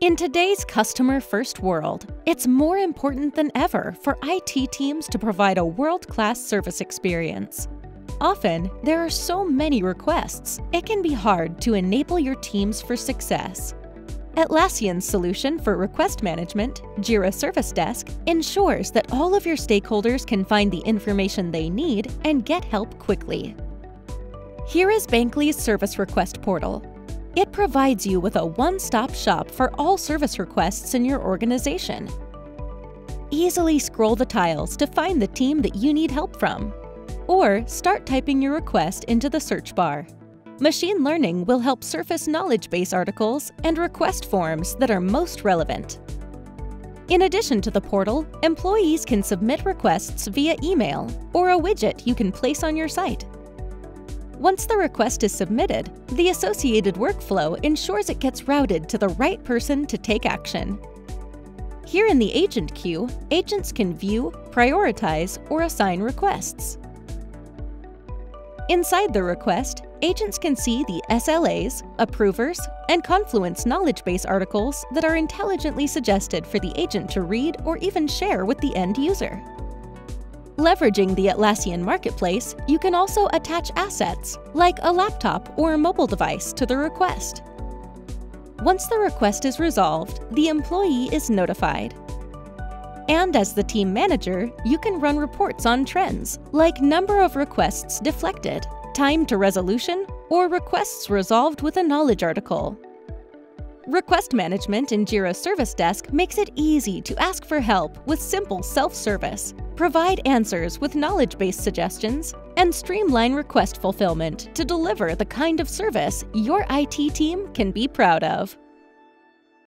In today's customer first world, it's more important than ever for IT teams to provide a world class service experience. Often, there are so many requests, it can be hard to enable your teams for success. Atlassian's solution for request management, Jira Service Desk, ensures that all of your stakeholders can find the information they need and get help quickly. Here is Bankly's Service Request Portal, it provides you with a one-stop shop for all service requests in your organization. Easily scroll the tiles to find the team that you need help from. Or start typing your request into the search bar. Machine learning will help surface knowledge base articles and request forms that are most relevant. In addition to the portal, employees can submit requests via email or a widget you can place on your site. Once the request is submitted, the associated workflow ensures it gets routed to the right person to take action. Here in the agent queue, agents can view, prioritize, or assign requests. Inside the request, agents can see the SLAs, approvers, and Confluence knowledge base articles that are intelligently suggested for the agent to read or even share with the end user. Leveraging the Atlassian Marketplace, you can also attach assets, like a laptop or a mobile device, to the request. Once the request is resolved, the employee is notified. And as the team manager, you can run reports on trends, like number of requests deflected, time to resolution, or requests resolved with a knowledge article. Request management in Jira Service Desk makes it easy to ask for help with simple self-service, provide answers with knowledge-based suggestions, and streamline request fulfillment to deliver the kind of service your IT team can be proud of.